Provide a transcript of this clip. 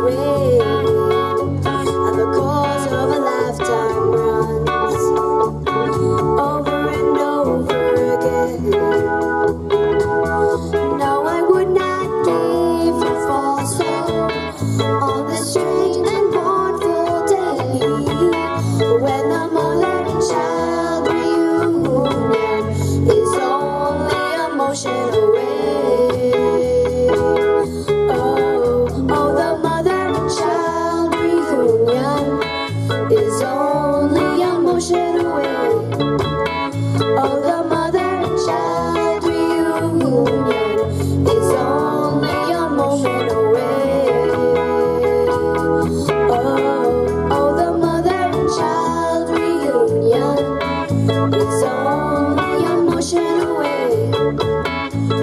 rain.